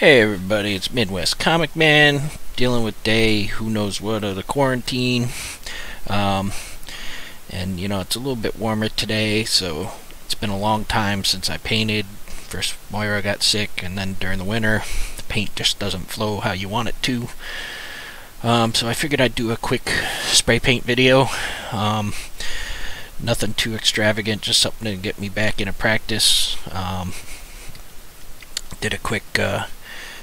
Hey everybody, it's Midwest Comic Man dealing with day who knows what of the quarantine. Um, and you know, it's a little bit warmer today, so it's been a long time since I painted. First, Moyra got sick, and then during the winter, the paint just doesn't flow how you want it to. Um, so I figured I'd do a quick spray paint video. Um, nothing too extravagant, just something to get me back into practice. Um, did a quick uh,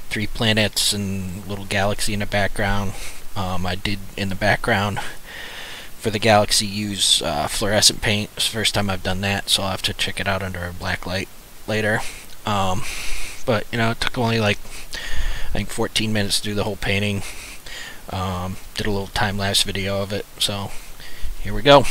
three planets and little galaxy in the background. Um, I did in the background for the galaxy use uh, fluorescent paint. It's the first time I've done that, so I'll have to check it out under a black light later. Um, but you know, it took only like I think 14 minutes to do the whole painting. Um, did a little time lapse video of it, so here we go.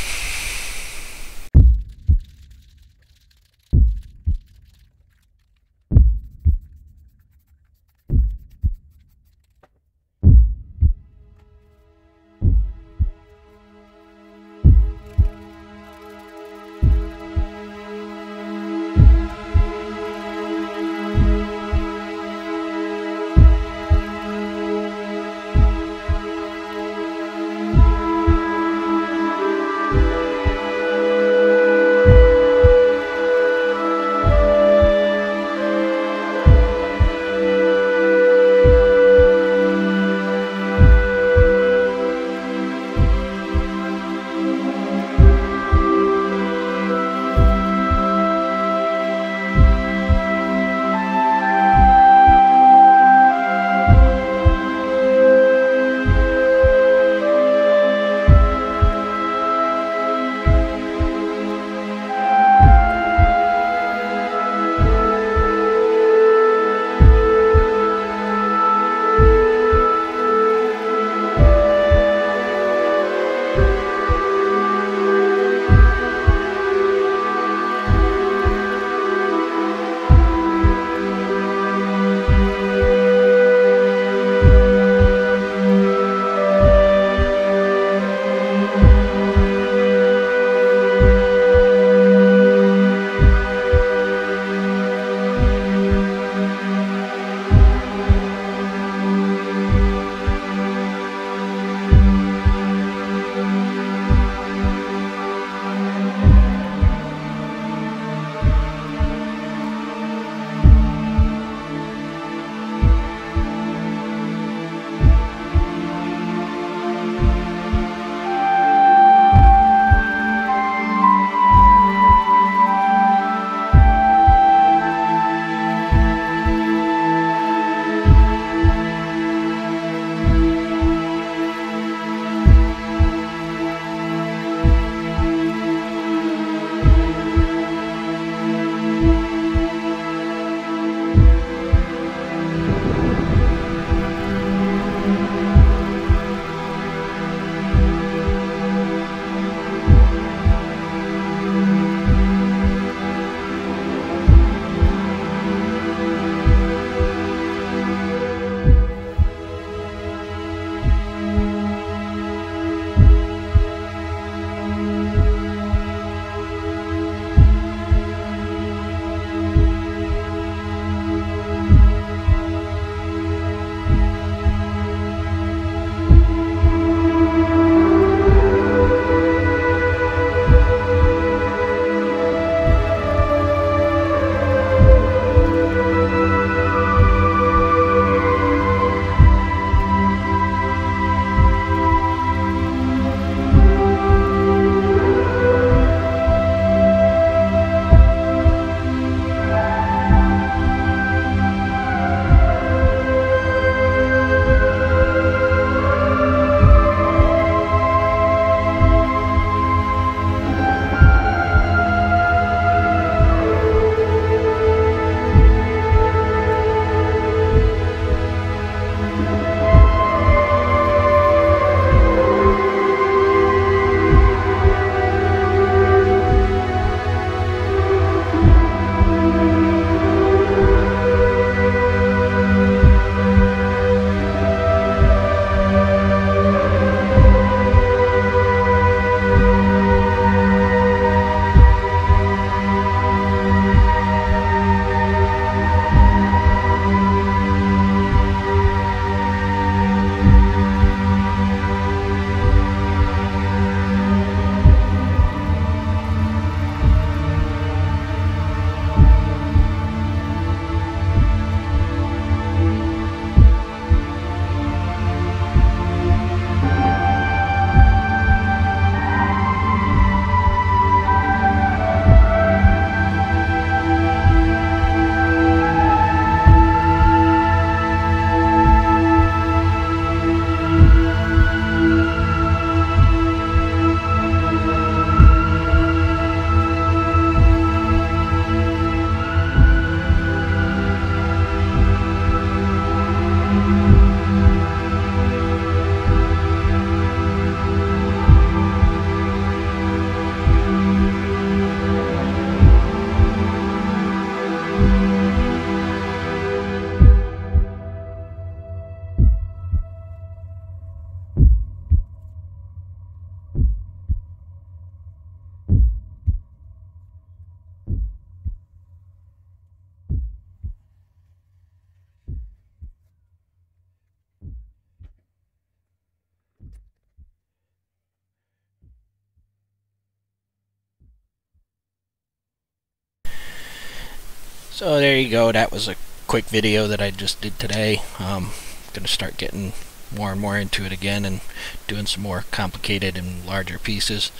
So there you go. That was a quick video that I just did today. Um, gonna start getting more and more into it again and doing some more complicated and larger pieces.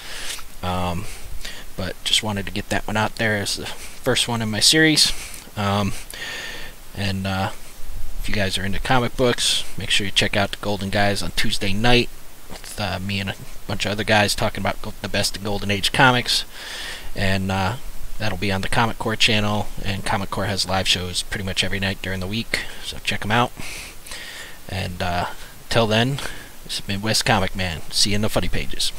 Um, but just wanted to get that one out there as the first one in my series. Um, and uh, if you guys are into comic books, make sure you check out the Golden Guys on Tuesday night with uh, me and a bunch of other guys talking about the best of Golden Age comics. And uh, that'll be on the Comic Corps channel. And Comic Corps has live shows pretty much every night during the week, so check them out. And uh, till then, is Midwest Comic Man. See you in the funny pages.